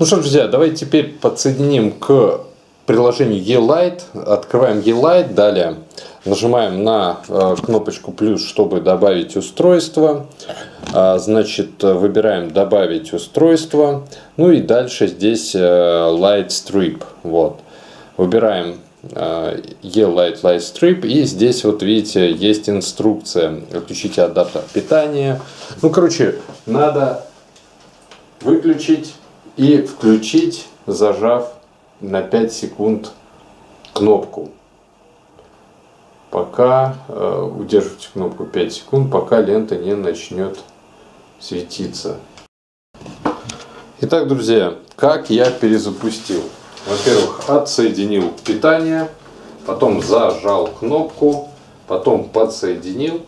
Ну что, друзья, давайте теперь подсоединим к приложению E-Light. Открываем E-Light, далее нажимаем на э, кнопочку плюс, чтобы добавить устройство. А, значит, выбираем добавить устройство. Ну и дальше здесь э, Light Strip. Вот. Выбираем E-Light Light Strip. И здесь вот видите, есть инструкция. Отключите адаптер питания. Ну, короче, надо выключить и включить, зажав на 5 секунд кнопку. Пока э, удерживайте кнопку 5 секунд, пока лента не начнет светиться. Итак, друзья, как я перезапустил? Во-первых, отсоединил питание, потом зажал кнопку, потом подсоединил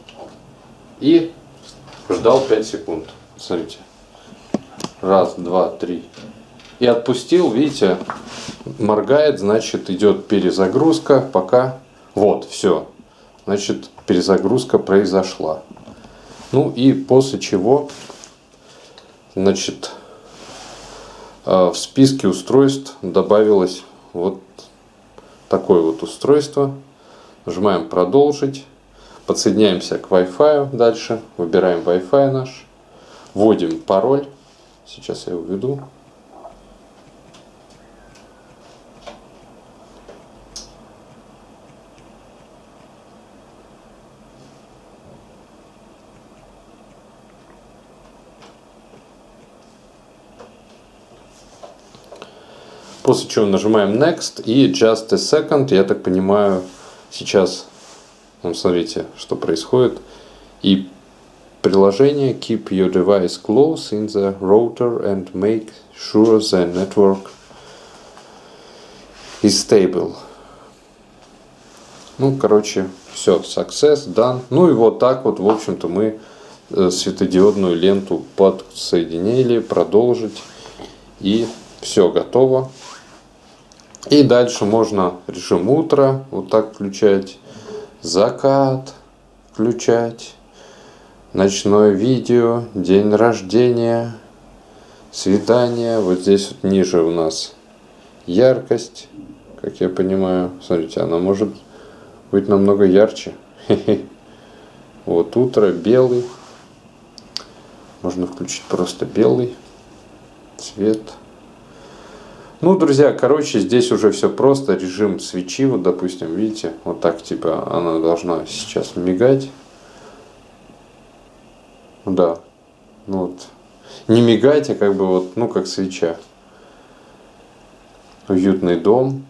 и ждал 5 секунд. Смотрите. Раз, два, три. И отпустил, видите, моргает, значит идет перезагрузка, пока... Вот, все. Значит, перезагрузка произошла. Ну и после чего, значит, э, в списке устройств добавилось вот такое вот устройство. Нажимаем продолжить. Подсоединяемся к Wi-Fi дальше. Выбираем Wi-Fi наш. Вводим пароль. Сейчас я его введу. После чего нажимаем Next и Just a Second. Я так понимаю, сейчас, ну, смотрите, что происходит. И приложение Keep your device close in the router and make sure the network is stable. Ну, короче, все, success, done. Ну и вот так вот, в общем-то, мы э, светодиодную ленту подсоединили, продолжить. И все готово. И дальше можно режим утра вот так включать, закат включать ночное видео, день рождения, свидание. Вот здесь вот ниже у нас яркость, как я понимаю. Смотрите, она может быть намного ярче. Вот утро, белый. Можно включить просто белый цвет. Ну, друзья, короче, здесь уже все просто. Режим свечи, вот, допустим, видите, вот так, типа, она должна сейчас мигать. Да. Ну вот. Не мигайте, как бы вот, ну как свеча. Уютный дом.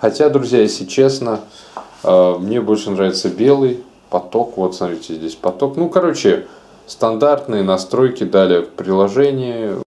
Хотя, друзья, если честно, э, мне больше нравится белый поток. Вот, смотрите, здесь поток. Ну, короче, стандартные настройки дали в приложении.